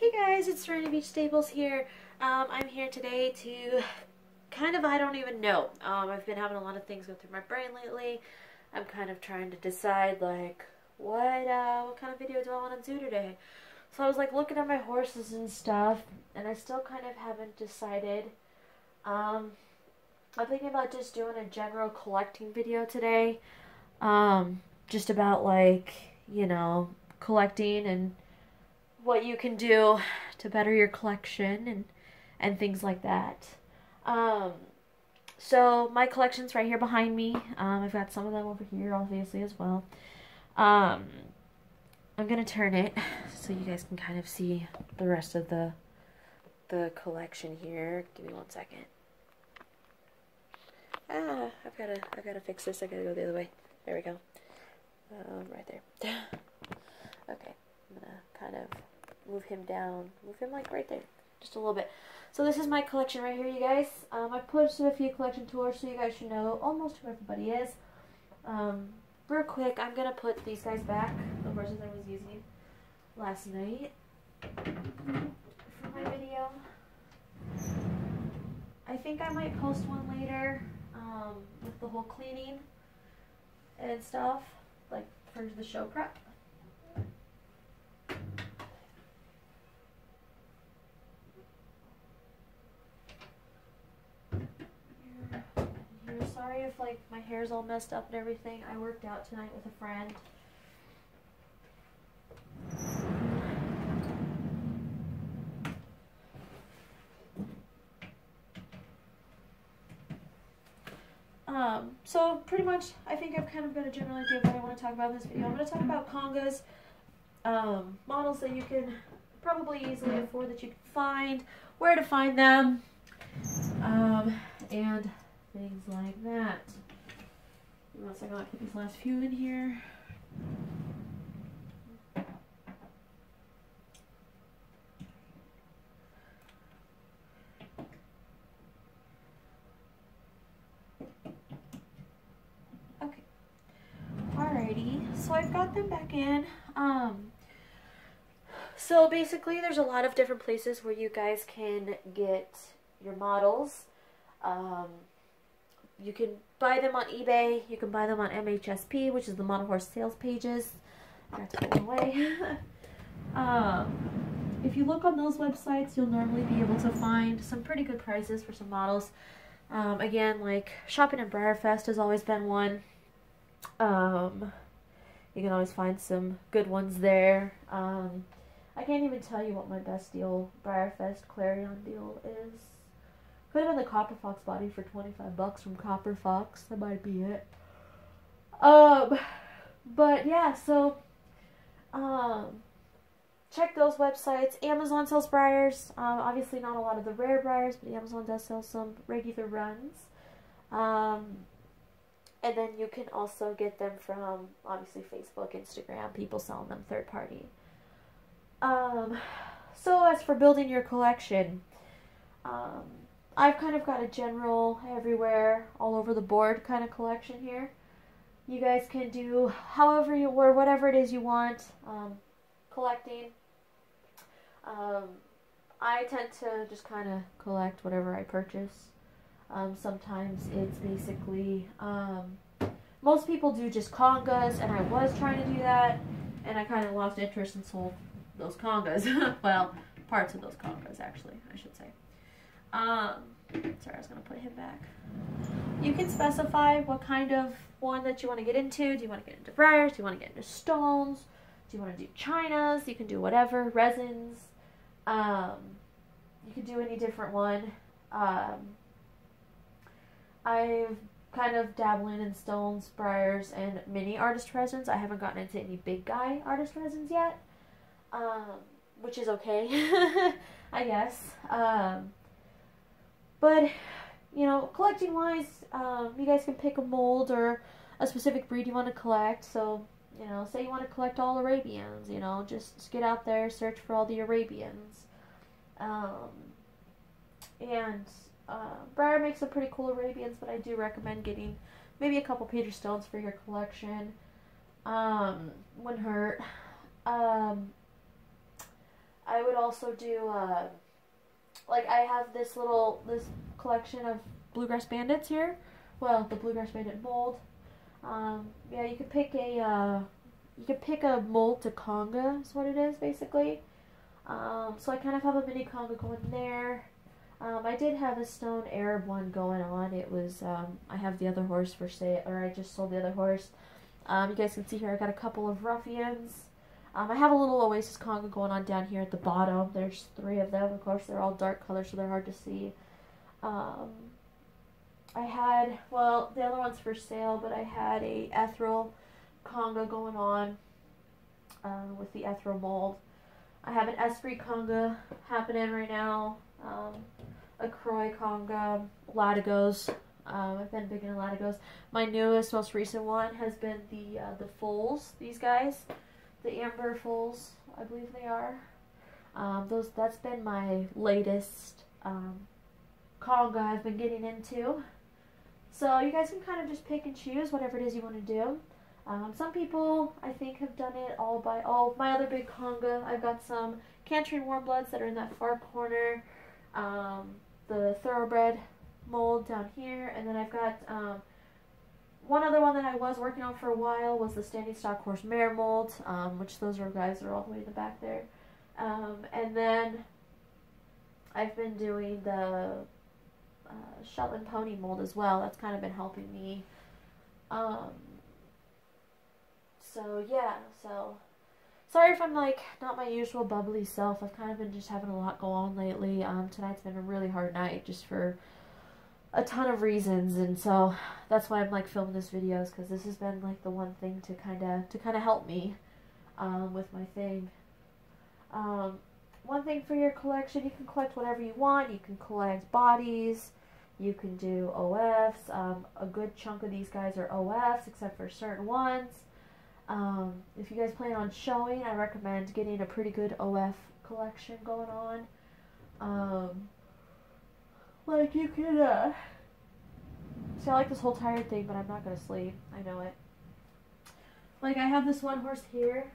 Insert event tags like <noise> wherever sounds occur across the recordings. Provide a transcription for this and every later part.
Hey guys, it's Serenity Beach Stables here. Um, I'm here today to kind of, I don't even know. Um, I've been having a lot of things go through my brain lately. I'm kind of trying to decide like what uh, what kind of video do I want to do today. So I was like looking at my horses and stuff, and I still kind of haven't decided. Um, I'm thinking about just doing a general collecting video today. Um, just about like, you know, collecting and what you can do to better your collection and and things like that. Um, so my collection's right here behind me. Um, I've got some of them over here, obviously as well. Um, I'm gonna turn it so you guys can kind of see the rest of the the collection here. Give me one second. Ah, I've gotta I've gotta fix this. I gotta go the other way. There we go. Um, right there. <laughs> okay, I'm gonna kind of move him down. Move him like right there, just a little bit. So this is my collection right here, you guys. Um, I posted a few collection tours, so you guys should know almost who everybody is. Um, real quick, I'm gonna put these guys back, the horses I was using last night for my video. I think I might post one later um, with the whole cleaning and stuff, like for the show prep. Here, sorry if like my hair's all messed up and everything. I worked out tonight with a friend. Um, so pretty much, I think I've kind of got a general idea of what I want to talk about in this video. I'm going to talk about congas, um, models that you can probably easily afford that you can find, where to find them, um, and things like that. Second, I'll put these last few in here. Okay. Alrighty, so I've got them back in. Um, so basically, there's a lot of different places where you guys can get your models. Um, you can buy them on eBay. You can buy them on MHSP, which is the Model Horse Sales Pages. Got to one away. <laughs> um, if you look on those websites, you'll normally be able to find some pretty good prices for some models. Um, again, like shopping at BreyerFest has always been one. Um, you can always find some good ones there. Um, I can't even tell you what my best deal BreyerFest Clarion deal is. Could have been the Copper Fox body for 25 bucks from Copper Fox. That might be it. Um, but yeah, so, um, check those websites. Amazon sells Breyers. Um, obviously not a lot of the rare Breyers, but Amazon does sell some regular runs. Um, and then you can also get them from, obviously, Facebook, Instagram, people selling them third party. Um, so as for building your collection, um, I've kind of got a general everywhere, all over the board kind of collection here. You guys can do however you or whatever it is you want um, collecting. Um, I tend to just kind of collect whatever I purchase. Um, sometimes it's basically um, most people do just congas, and I was trying to do that, and I kind of lost interest and sold those congas. <laughs> well, parts of those congas, actually, I should say. Um, sorry, I was going to put him back. You can specify what kind of one that you want to get into. Do you want to get into Breyers? Do you want to get into stones? Do you want to do chinas? You can do whatever. Resins. Um, you can do any different one. Um, I've kind of dabbling in stones, Breyers, and mini artist resins. I haven't gotten into any big guy artist resins yet, um, which is okay, <laughs> I guess. Um, but, you know, collecting wise, um, you guys can pick a mold or a specific breed you want to collect. So, you know, say you want to collect all Arabians, you know, just get out there, search for all the Arabians. Um, and uh, Breyer makes some pretty cool Arabians, but I do recommend getting maybe a couple Peter Stones for your collection. Um, wouldn't hurt. Um, I would also do, uh, like, I have this little, this collection of Bluegrass Bandits here. Well, the Bluegrass Bandit mold. Um, yeah, you could pick a, uh, you could pick a mold to conga, is what it is, basically. Um, so I kind of have a mini conga going there. Um, I did have a stone Arab one going on. It was, um, I have the other horse for sale, or I just sold the other horse. Um, you guys can see here I got a couple of ruffians. Um, I have a little Oasis conga going on down here at the bottom. There's three of them. Of course, they're all dark colors, so they're hard to see. Um, I had, well, the other one's for sale, but I had a ethereal conga going on uh, with the ethereal mold. I have an Esprit conga happening right now. Um, a Croy conga, Latigos. Um, I've been big into Latigos. My newest, most recent one has been the uh, the foals. These guys, the amber foals, I believe they are. Um, those that's been my latest um, conga I've been getting into. So you guys can kind of just pick and choose whatever it is you want to do. Um, some people, I think, have done it all by, oh, my other big conga, I've got some Cantering Warm Bloods that are in that far corner, um, the Thoroughbred mold down here, and then I've got um, one other one that I was working on for a while was the Standing Stock Horse Mare mold, um, which those are guys that are all the way in the back there. Um, and then I've been doing the uh, Shetland Pony mold as well. That's kind of been helping me. Um, so yeah, so sorry if I'm like not my usual bubbly self. I've kind of been just having a lot go on lately. Um, tonight's been a really hard night just for a ton of reasons, and so that's why I'm like filming this videos because this has been like the one thing to kind of to kind of help me um, with my thing. Um, one thing for your collection, you can collect whatever you want. You can collect bodies. You can do OFs. Um, a good chunk of these guys are OFs, except for certain ones. Um, if you guys plan on showing, I recommend getting a pretty good OF collection going on. Like you can, uh, see I like this whole tired thing, but I'm not gonna sleep. I know it. Like I have this one horse here,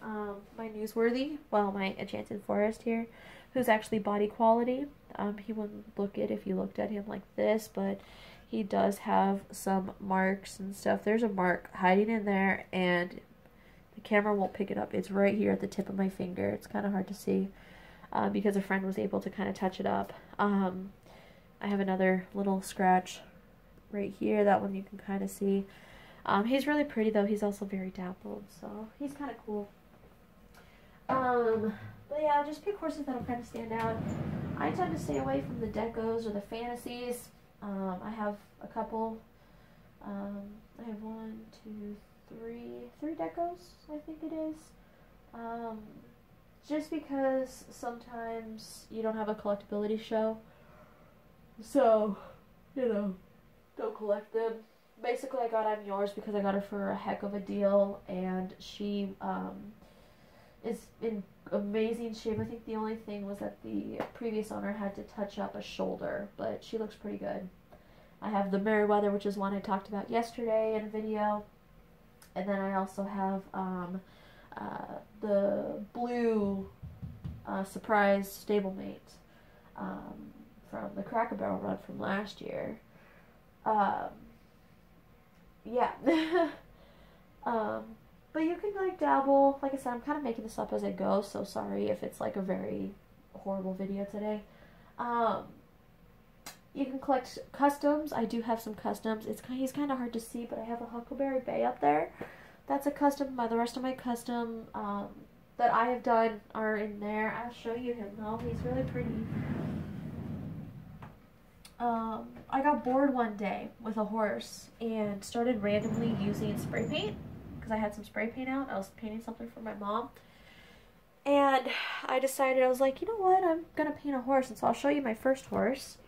um, my newsworthy, well, my enchanted forest here, who's actually body quality. Um, he wouldn't look it if you looked at him like this, but he does have some marks and stuff. There's a mark hiding in there, and the camera won't pick it up. It's right here at the tip of my finger. It's kind of hard to see uh, because a friend was able to kind of touch it up. Um, I have another little scratch right here. That one you can kind of see. Um, he's really pretty, though. He's also very dappled, so he's kind of cool. Um, but yeah, just pick horses that'll kind of stand out. I tend to stay away from the decos or the fantasies. Um, I have a couple. Um, I have one, two, three, three decos, I think it is. Um, just because sometimes you don't have a collectability show. So, you know, don't collect them. Basically, I got I'm Yours because I got her for a heck of a deal, and she um, is in amazing shape. I think the only thing was that the previous owner had to touch up a shoulder, but she looks pretty good. I have the Merryweather, which is one I talked about yesterday in a video. And then I also have um, uh, the blue uh, surprise stablemate um, from the Cracker Barrel run from last year. Um, yeah. <laughs> um, but you can like dabble. Like I said, I'm kind of making this up as I go, so sorry if it's like a very horrible video today. Um, you can collect customs. I do have some customs. It's kind he's kind of hard to see, but I have a Huckleberry Bay up there. That's a custom. My the rest of my custom um, that I have done are in there. I'll show you him though. He's really pretty. Um, I got bored one day with a horse and started randomly using spray paint because I had some spray paint out. I was painting something for my mom. And I decided, I was like, you know what, I'm going to paint a horse. And so I'll show you my first horse.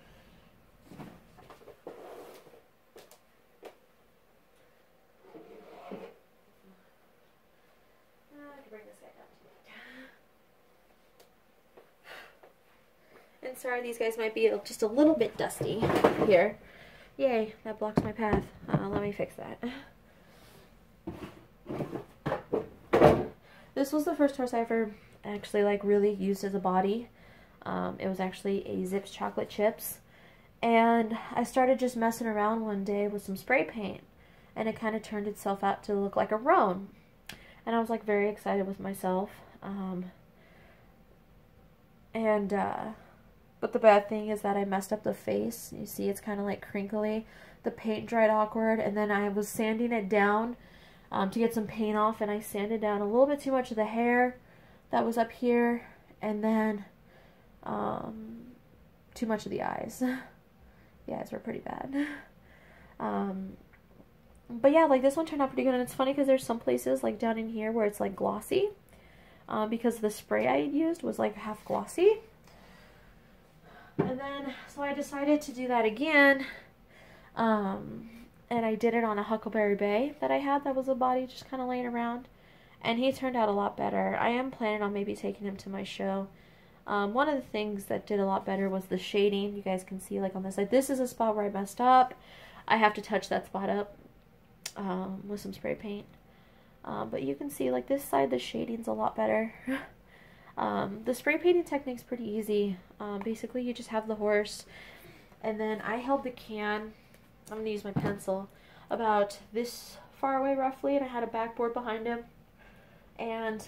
Sorry, these guys might be just a little bit dusty here. Yay, that blocks my path. Uh, let me fix that. This this was the first horse I ever actually like really used as a body. Um, it was actually a Zips chocolate chips. And I started just messing around one day with some spray paint. And it kind of turned itself out to look like a roan. And I was like very excited with myself. Um, and, uh, but the bad thing is that I messed up the face. You see it's kind of like crinkly. The paint dried awkward. And then I was sanding it down um, to get some paint off. And I sanded down a little bit too much of the hair that was up here. And then um, too much of the eyes. <laughs> the eyes were pretty bad. <laughs> Um, but yeah, like this one turned out pretty good. And it's funny because there's some places like down in here where it's like glossy. Uh, because the spray I used was like half glossy. And then, so I decided to do that again. Um, and I did it on a Huckleberry Bay that I had that was a body just kind of laying around. And he turned out a lot better. I am planning on maybe taking him to my show. Um, one of the things that did a lot better was the shading. You guys can see like on this side. This is a spot where I messed up. I have to touch that spot up um, with some spray paint. Um, but you can see like this side the shading's a lot better. <laughs> um, the spray painting technique's pretty easy. Um, basically you just have the horse and then I held the can, I'm going to use my pencil, about this far away roughly and I had a backboard behind him. And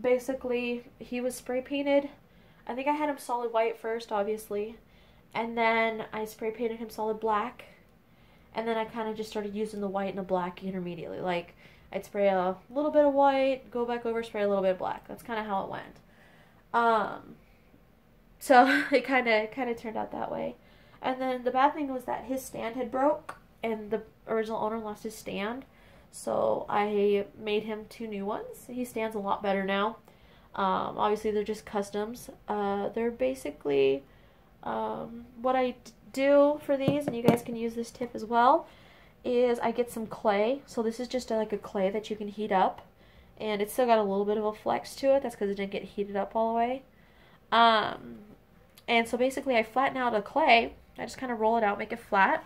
basically he was spray painted. I think I had him solid white first obviously. And then I spray painted him solid black. And then I kind of just started using the white and the black intermediately. Like I'd spray a little bit of white, go back over, spray a little bit of black. That's kind of how it went. Um, so <laughs> it kind of kind of turned out that way. And then the bad thing was that his stand had broke, and the original owner lost his stand. So I made him two new ones. He stands a lot better now. Um, obviously, they're just customs. Uh, they're basically um, what I do for these, and you guys can use this tip as well is I get some clay. So this is just like a clay that you can heat up. And it's still got a little bit of a flex to it. That's because it didn't get heated up all the way. Um, and so basically I flatten out a clay. I just kind of roll it out, make it flat.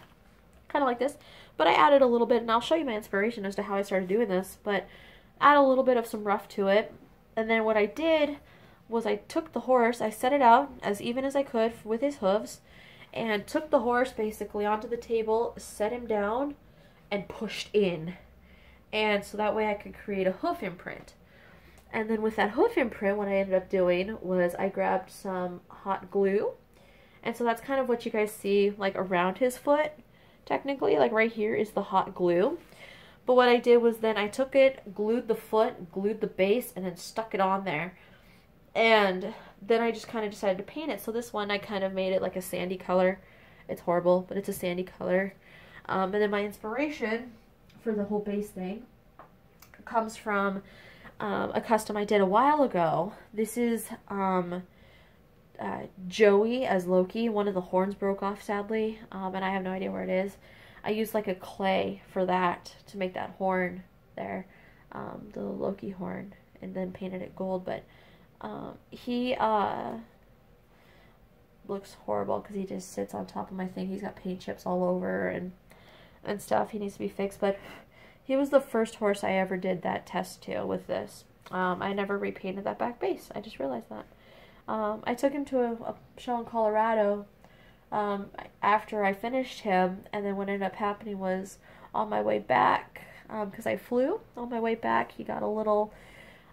Kind of like this. But I added a little bit, and I'll show you my inspiration as to how I started doing this. But add a little bit of some rough to it. And then what I did was I took the horse, I set it out as even as I could with his hooves. And took the horse basically onto the table, set him down, and pushed in. And so that way I could create a hoof imprint. And then with that hoof imprint, what I ended up doing was I grabbed some hot glue. And so that's kind of what you guys see like around his foot, technically. Like right here is the hot glue. But what I did was then I took it, glued the foot, glued the base, and then stuck it on there. And then I just kind of decided to paint it. So this one I kind of made it like a sandy color. It's horrible, but it's a sandy color. Um, and then my inspiration for the whole base thing comes from um, a custom I did a while ago. This is um, uh, Joey as Loki. One of the horns broke off, sadly, um, and I have no idea where it is. I used like a clay for that to make that horn there, um, the Loki horn, and then painted it gold. But um, he uh, looks horrible because he just sits on top of my thing. He's got paint chips all over and and stuff. He needs to be fixed, but <laughs> he was the first horse I ever did that test to with this. Um, I never repainted that back base. I just realized that. Um, I took him to a, a show in Colorado um, after I finished him, and then what ended up happening was on my way back, because um, I flew, on my way back, he got a little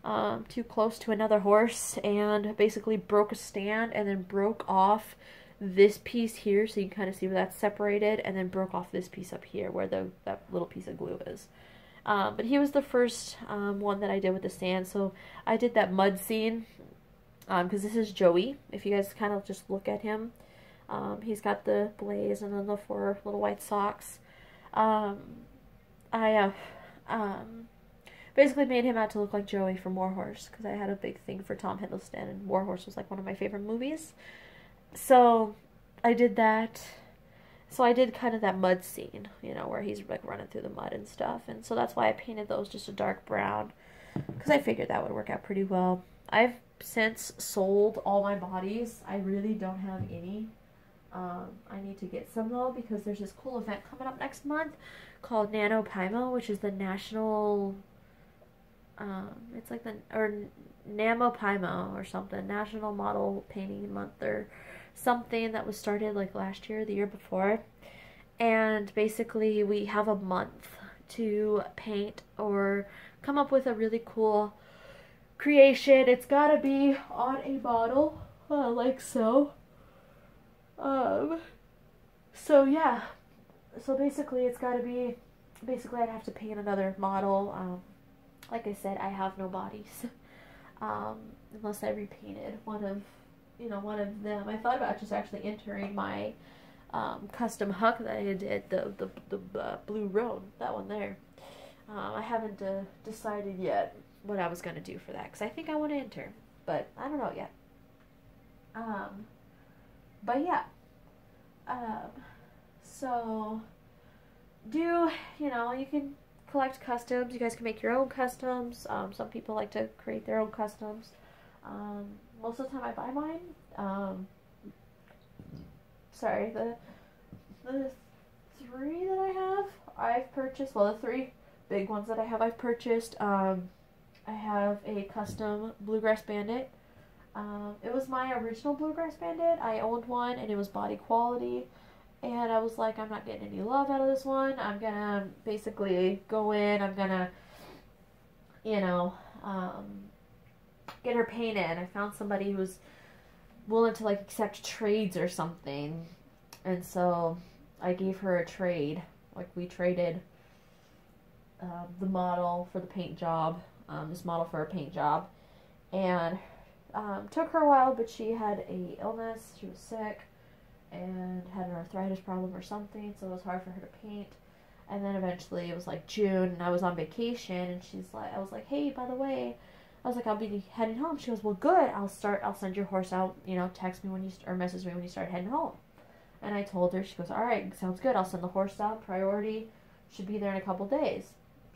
um, too close to another horse and basically broke a stand and then broke off this piece here so you can kind of see where that's separated and then broke off this piece up here where the that little piece of glue is. Um, but he was the first um, one that I did with the sand. So I did that mud scene because um, this is Joey. If you guys kind of just look at him, um, he's got the blaze and then the four little white socks. Um, I uh, um, basically made him out to look like Joey from Warhorse because I had a big thing for Tom Hiddleston and Warhorse was like one of my favorite movies so I did that. So I did kind of that mud scene, you know, where he's like running through the mud and stuff. And so that's why I painted those just a dark brown because I figured that would work out pretty well. I've since sold all my bodies. I really don't have any. Um, I need to get some though because there's this cool event coming up next month called Nano which is the National Um, it's like the or NaMoPaiMo or something, National Model Painting Month or something that was started like last year, the year before. And basically, we have a month to paint or come up with a really cool creation. It's gotta be on a model, uh, like so. Um, so yeah, so basically it's gotta be, basically I'd have to paint another model. Um, like I said, I have no bodies, <laughs> um, unless I repainted one of, you know, one of them. I thought about just actually entering my, um, custom huck that I did, the, the, the uh, blue roan, that one there. Um, I haven't uh, decided yet what I was going to do for that because I think I want to enter, but I don't know yet. Um, but yeah. Um, so do, you know, you can collect customs. You guys can make your own customs. Um, some people like to create their own customs. Um, most of the time I buy mine. Um, sorry, the, the three that I have, I've purchased, well, the three big ones that I have I've purchased. Um, I have a custom Bluegrass Bandit. Um, it was my original Bluegrass Bandit. I owned one and it was body quality. And I was like, I'm not getting any love out of this one. I'm gonna basically go in, I'm gonna, you know, um, get her painted. I found somebody who was willing to like accept trades or something. And so I gave her a trade. Like we traded uh, the model for the paint job, um, this model for a paint job. And um, took her a while, but she had a illness. She was sick and had an arthritis problem or something, so it was hard for her to paint. And then eventually it was like June, and I was on vacation, and she's like, I was like, hey, by the way, I was like, I'll be heading home. She goes, well, good. I'll start. I'll send your horse out. You know, text me when you or message me when you start heading home. And I told her. She goes, all right, sounds good. I'll send the horse out. Priority should be there in a couple days.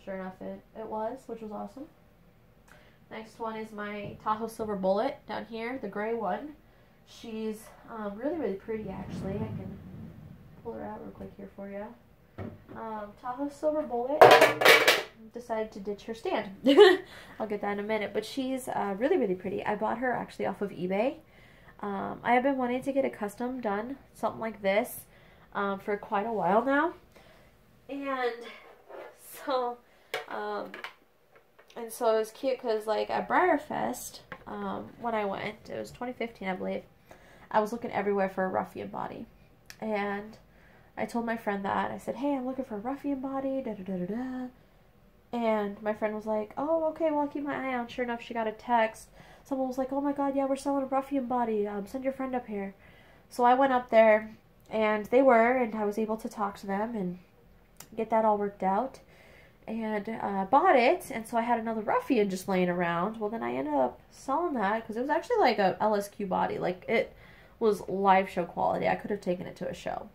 Sure enough, it it was, which was awesome. Next one is my Tahoe Silver Bullet down here, the gray one. She's um, really, really pretty actually. I can pull her out real quick here for you. Um, Tahoe Silver Bullet decided to ditch her stand. <laughs> I'll get that in a minute. But she's uh, really, really pretty. I bought her actually off of eBay. Um, I have been wanting to get a custom done, something like this, um, for quite a while now. And so, um, and so it was cute because like at BreyerFest, um, when I went, it was 2015, I believe. I was looking everywhere for a ruffian body, and I told my friend that I said, "Hey, I'm looking for a ruffian body." Da da da da da. And my friend was like, "Oh, okay. Well, I'll keep my eye on. Sure enough, she got a text. Someone was like, "Oh my God, yeah, we're selling a ruffian body. Um, send your friend up here." So I went up there, and they were, and I was able to talk to them and get that all worked out and uh, bought it, and so I had another ruffian just laying around. Well, then I ended up selling that because it was actually like a LSQ body, like it was live show quality. I could have taken it to a show,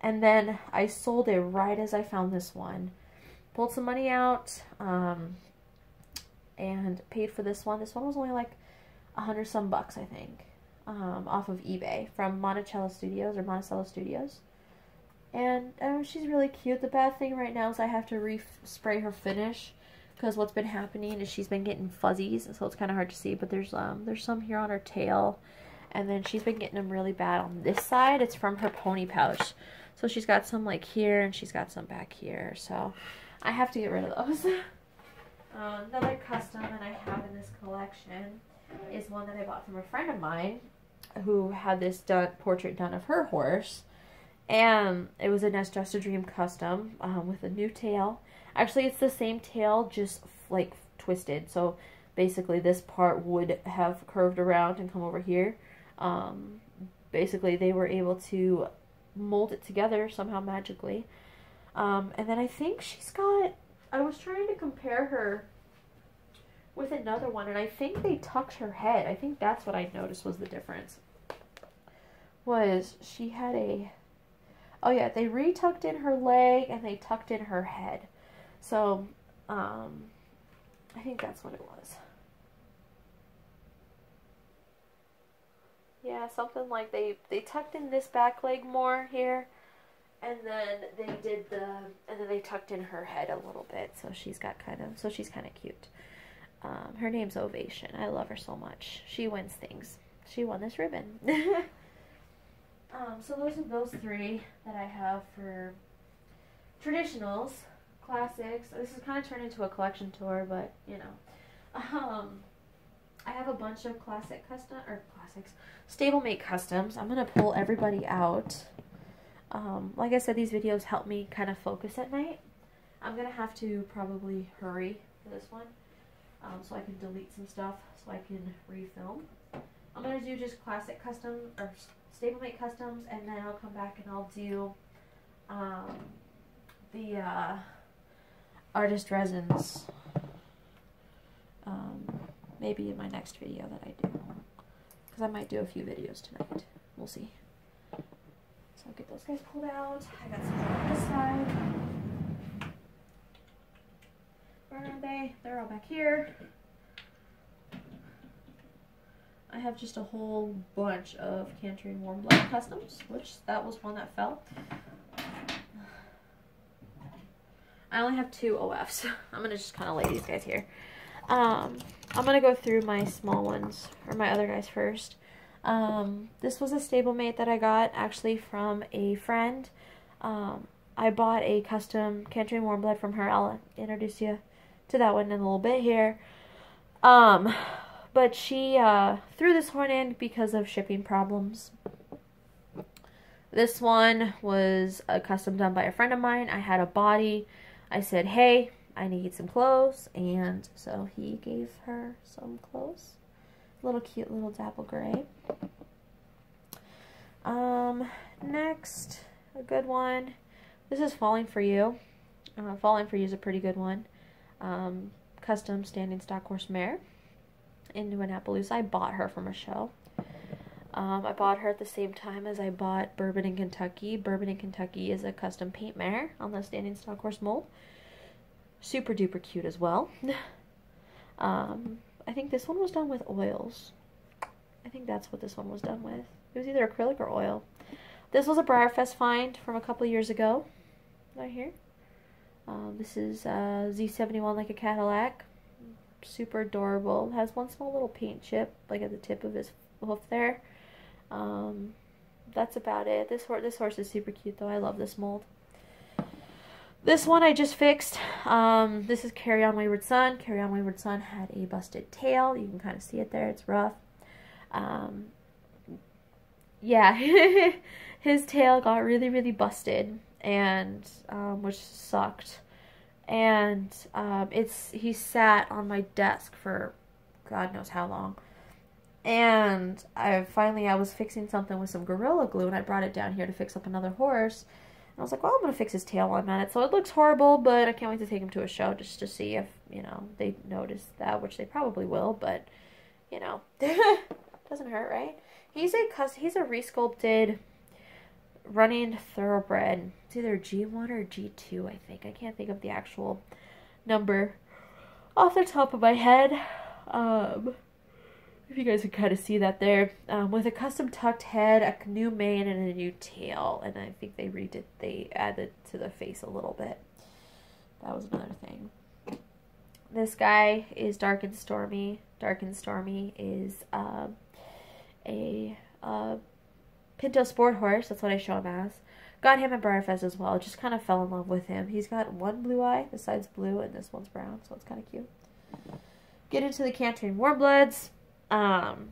and then I sold it right as I found this one. Pulled some money out, um, and paid for this one. This one was only like a hundred some bucks, I think, um, off of eBay from Monticello Studios or Monticello Studios. And um, she's really cute. The bad thing right now is I have to re-spray her finish because what's been happening is she's been getting fuzzies, so it's kind of hard to see. But there's um there's some here on her tail, and then she's been getting them really bad on this side. It's from her pony pouch, so she's got some like here and she's got some back here. So I have to get rid of those. <laughs> uh, another custom that I have in this collection is one that I bought from a friend of mine who had this done portrait done of her horse and it was a Nest Just a Dream custom um, with a new tail. Actually, it's the same tail, just like twisted. So basically, this part would have curved around and come over here. Um, basically, they were able to mold it together somehow magically. Um, and then I think she's got. I was trying to compare her with another one, and I think they tucked her head. I think that's what I noticed was the difference. Was she had a Oh yeah, they retucked in her leg and they tucked in her head. So, um, I think that's what it was. Yeah, something like they they tucked in this back leg more here, and then they did the and then they tucked in her head a little bit, so she's got kind of so she's kind of cute. Um, her name's Ovation. I love her so much. She wins things. She won this ribbon. <laughs> um, so those are those three that I have for traditionals, classics. This is kind of turned into a collection tour, but you know. <laughs> Um, I have a bunch of classic custom or classics, stablemate customs. I'm gonna pull everybody out. Um, like I said, these videos help me kind of focus at night. I'm gonna have to probably hurry for this one, um, so I can delete some stuff so I can refilm. I'm gonna do just classic custom or stablemate customs, and then I'll come back and I'll do um, the uh, artist resins. Um, maybe in my next video that I do. Because I might do a few videos tonight. We'll see. So I'll get those guys pulled out. I got some on this side. Where are they? They're all back here. I have just a whole bunch of Cantering Warm Blood Customs, which that was one that fell. <sighs> I only have two OFs. <laughs> I'm going to just kind of lay these guys here. Um, I'm going to go through my small ones, or my other guys first. Um, this was a stablemate that I got actually from a friend. Um, I bought a custom Cantering Warm Blood from her. I'll introduce you to that one in a little bit here. Um, but she uh, threw this one in because of shipping problems. This one was a custom done by a friend of mine. I had a body. I said, hey, I need some clothes. And so he gave her some clothes. Little cute little dapple gray. Um, next, a good one. This is Falling For You. Uh, Falling For You is a pretty good one. Um, custom standing stock horse mare in New Annapolis. I bought her from a show. Um, I bought her at the same time as I bought Bourbon in Kentucky. Bourbon in Kentucky is a custom paint mare on the standing stock horse mold super duper cute as well. <laughs> um, I think this one was done with oils. I think that's what this one was done with. It was either acrylic or oil. This was a BreyerFest find from a couple years ago. Right here. Um, this is uh, Z71 like a Cadillac. Super adorable. Has one small little paint chip like at the tip of his hoof there. Um, that's about it. This, horse, this horse is super cute though. I love this mold. This one I just fixed. Um, this is Carry On Wayward Son. Carry On Wayward Son had a busted tail. You can kind of see it there. It's rough. Um, yeah, <laughs> his tail got really, really busted, and um, which sucked. And um, it's he sat on my desk for God knows how long. And I finally I was fixing something with some Gorilla Glue, and I brought it down here to fix up another horse. I was like, well, I'm going to fix his tail while I'm at it. So it looks horrible, but I can't wait to take him to a show just to see if, you know, they notice that, which they probably will, but, you know, <laughs> doesn't hurt, right? He's a, he's a resculpted running thoroughbred. It's either G1 or G2, I think. I can't think of the actual number off the top of my head. Um, if you guys can kind of see that there, um, with a custom tucked head, a new mane, and a new tail. And I think they redid, they added to the face a little bit. That was another thing. This guy is Dark and Stormy. Dark and Stormy is um, a Pinto Sport horse. That's what I show him as. Got him at BreyerFest as well. Just kind of fell in love with him. He's got one blue eye. This side's blue and this one's brown. So it's kind of cute. Get into the Cantering Warmbloods. Um,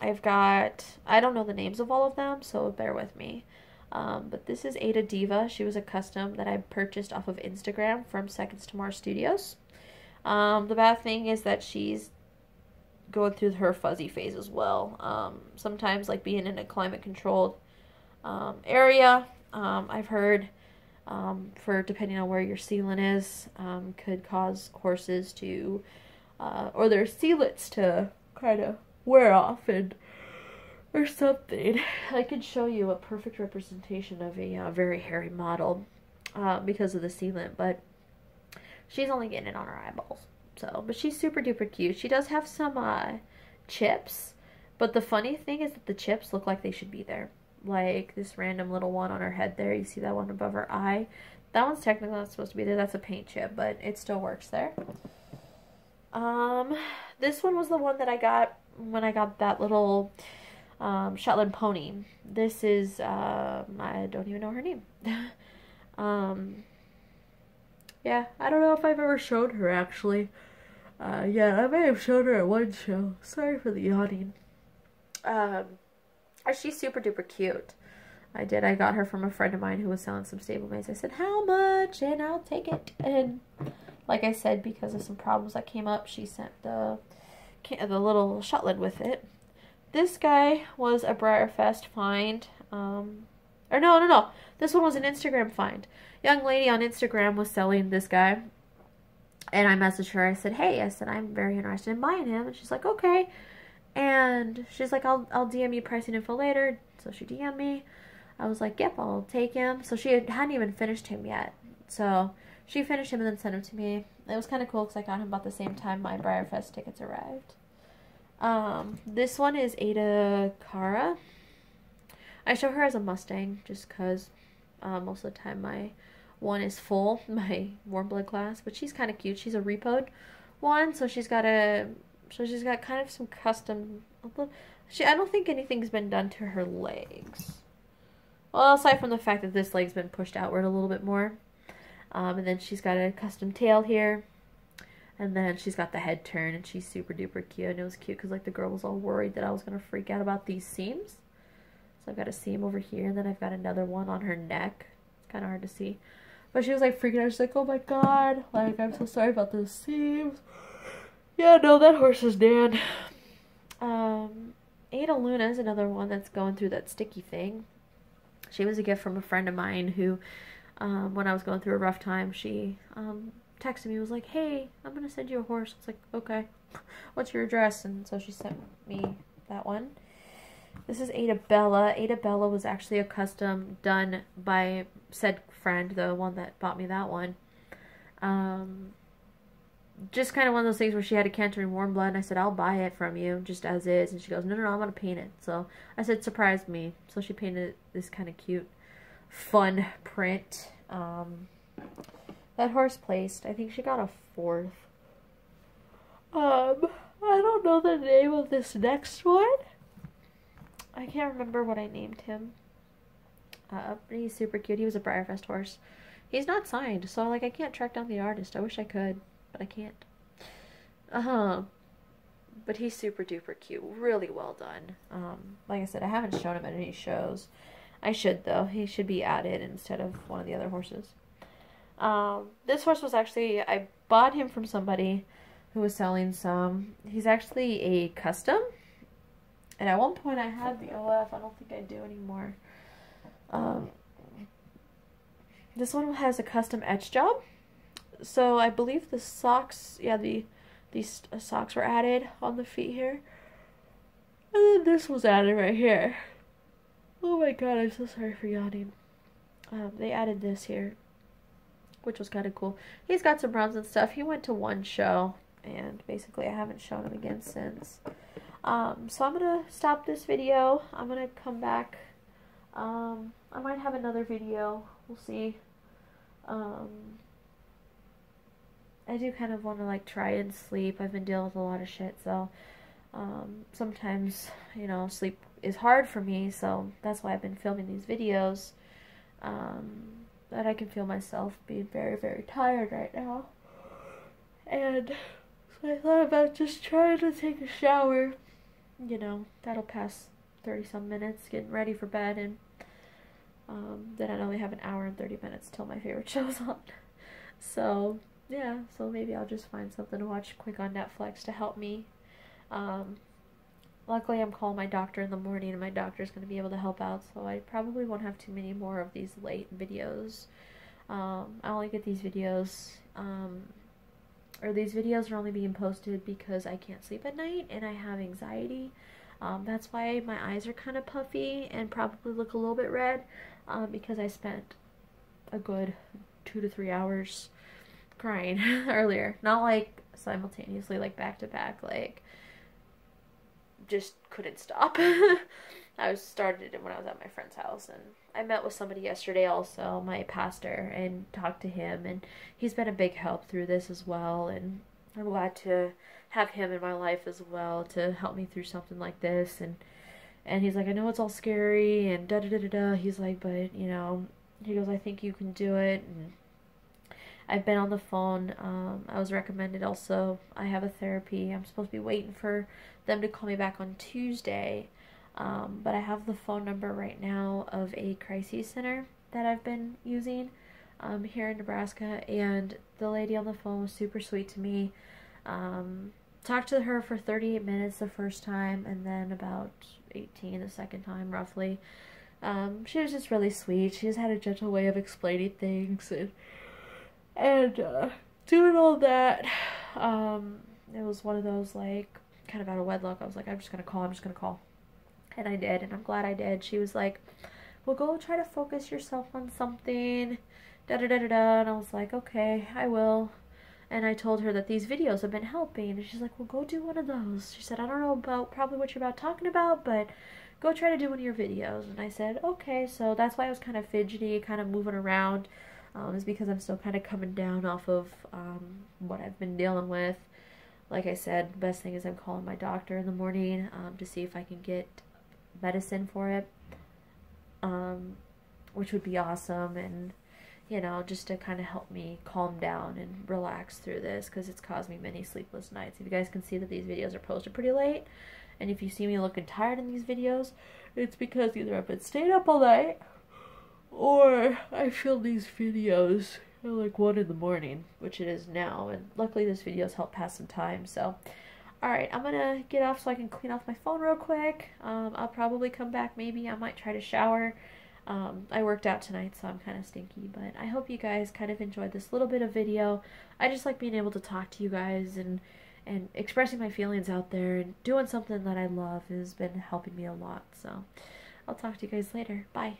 I've got, I don't know the names of all of them, so bear with me. Um, but this is Ada Diva. She was a custom that I purchased off of Instagram from Seconds to Mars Studios. Um, the bad thing is that she's going through her fuzzy phase as well. Um, sometimes, like being in a climate controlled um, area, um, I've heard um, for depending on where your sealant is, could cause horses to, uh, or their sealants to kind of wear off and or something. <laughs> I could show you a perfect representation of a uh, very hairy model uh, because of the sealant, but she's only getting it on her eyeballs. So, but she's super duper cute. She does have some uh, chips, but the funny thing is that the chips look like they should be there. Like this random little one on her head there. You see that one above her eye? That one's technically not supposed to be there. That's a paint chip, but it still works there. Um, this one was the one that I got when I got that little um, Shetland pony. This is, um, I don't even know her name. <laughs> um, yeah, I don't know if I've ever showed her actually. Uh, yeah, I may have showed her at one show. Sorry for the yawning. Um, she's super duper cute. I did. I got her from a friend of mine who was selling some stablemates. I said, how much? And I'll take it. And like I said, because of some problems that came up, she sent the the little Shetland with it. This guy was a Breyerfest find. Um, or no, no, no. This one was an Instagram find. Young lady on Instagram was selling this guy. And I messaged her. I said, hey, I said, I'm very interested in buying him. And she's like, okay. And she's like, I'll, I'll DM you pricing info later. So she DM'd me. I was like, yep, I'll take him. So she hadn't even finished him yet. So she finished him and then sent him to me. It was kind of cool because I got him about the same time my Breyerfest tickets arrived. Um, this one is Ada Cara. I show her as a Mustang just because uh, most of the time my one is full, <laughs> my warm blood class, but she's kind of cute. She's a repoed one, so she's got a, so she's got kind of some custom, she, I don't think anything's been done to her legs. Well, aside from the fact that this leg's been pushed outward a little bit more. Um, and then she's got a custom tail here. And then she's got the head turn and she's super duper cute. And it was cute because like the girl was all worried that I was going to freak out about these seams. So I've got a seam over here and then I've got another one on her neck. It's kind of hard to see. But she was like freaking out. She's like, oh my god. Like, I'm so sorry about those seams. Yeah, no, that horse is dead. Um, Ada Luna is another one that's going through that sticky thing. She was a gift from a friend of mine who um, when I was going through a rough time, she um, texted me, was like, hey, I'm going to send you a horse. It's like, okay, <laughs> what's your address? And so she sent me that one. This is Ada Bella. Ada Bella was actually a custom done by said friend, the one that bought me that one. Um, just kind of one of those things where she had a canter in warm blood, and I said, I'll buy it from you, just as is. And she goes, no, no, no, I'm going to paint it. So I said, surprise me. So she painted this kind of cute fun print. Um, that horse placed. I think she got a fourth. Um, I don't know the name of this next one. I can't remember what I named him. Uh, he's super cute. He was a Breyerfest horse. He's not signed, so like I can't track down the artist. I wish I could, but I can't. Uh huh. But he's super duper cute. Really well done. Um, like I said, I haven't shown him at any shows. I should though. He should be added instead of one of the other horses. Um, this horse was actually I bought him from somebody who was selling some. He's actually a custom. And at one point I had the OF. I don't think I do anymore. Um, this one has a custom etch job. So I believe the socks, yeah, the these socks were added on the feet here. And then this was added right here. Oh my god, I'm so sorry for yawning. Um, they added this here, which was kind of cool. He's got some bronze and stuff. He went to one show, and basically I haven't shown him again since. Um, so I'm going to stop this video. I'm going to come back. Um, I might have another video. We'll see. Um, I do kind of want to, like, try and sleep. I've been dealing with a lot of shit, so um, sometimes, you know, sleep is hard for me, so that's why I've been filming these videos. Um, that I can feel myself being very, very tired right now. And so I thought about just trying to take a shower. You know, that'll pass 30 some minutes getting ready for bed and um, then I only have an hour and 30 minutes till my favorite <laughs> show's on. So, yeah, so maybe I'll just find something to watch quick on Netflix to help me um, luckily, I'm calling my doctor in the morning, and my doctor's going to be able to help out, so I probably won't have too many more of these late videos. Um, I only get these videos, um, or these videos are only being posted because I can't sleep at night and I have anxiety. Um, that's why my eyes are kind of puffy and probably look a little bit red um, because I spent a good two to three hours crying <laughs> earlier. Not like simultaneously, like back to back, like just couldn't stop. <laughs> I was started it when I was at my friend's house and I met with somebody yesterday also, my pastor, and talked to him and he's been a big help through this as well and I'm glad to have him in my life as well to help me through something like this and and he's like I know it's all scary and da da da da da he's like but you know he goes I think you can do it and I've been on the phone um, I was recommended also I have a therapy I'm supposed to be waiting for them to call me back on Tuesday um, but I have the phone number right now of a crisis center that I've been using um, here in Nebraska and the lady on the phone was super sweet to me um, talked to her for 38 minutes the first time and then about 18 the second time roughly. Um, she was just really sweet. She just had a gentle way of explaining things and and uh, doing all that. Um, it was one of those like kind of out of wedlock. I was like, I'm just gonna call. I'm just gonna call, and I did, and I'm glad I did. She was like, "Well, go try to focus yourself on something." Da da da da da. And I was like, "Okay, I will." and I told her that these videos have been helping. And she's like, well, go do one of those. She said, I don't know about probably what you're about talking about, but go try to do one of your videos. And I said, okay. So that's why I was kind of fidgety, kind of moving around, um, is because I'm still kind of coming down off of um, what I've been dealing with. Like I said, the best thing is I'm calling my doctor in the morning um, to see if I can get medicine for it, um, which would be awesome. And you know, just to kind of help me calm down and relax through this because it's caused me many sleepless nights. If you guys can see that these videos are posted pretty late, and if you see me looking tired in these videos, it's because either I've been staying up all night or I film these videos at like 1 in the morning, which it is now, and luckily this video's helped pass some time, so... Alright, I'm gonna get off so I can clean off my phone real quick. Um, I'll probably come back maybe. I might try to shower. Um, I worked out tonight, so I'm kind of stinky, but I hope you guys kind of enjoyed this little bit of video. I just like being able to talk to you guys and and expressing my feelings out there and doing something that I love has been helping me a lot. So I'll talk to you guys later. Bye.